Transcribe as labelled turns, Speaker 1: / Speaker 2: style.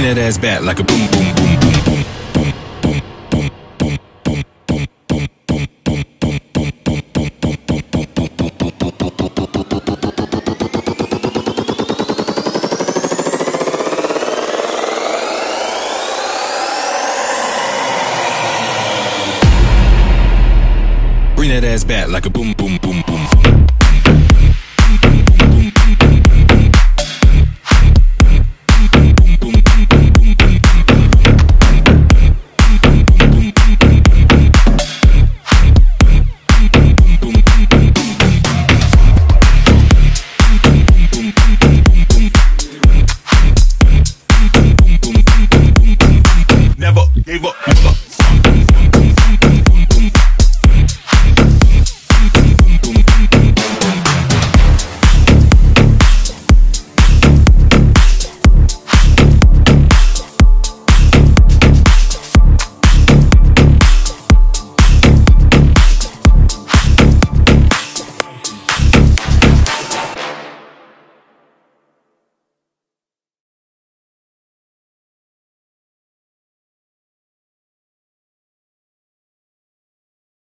Speaker 1: Bring that ass back like a boom, boom, boom, boom, boom. Bring that ass back like a boom, boom, boom, boom.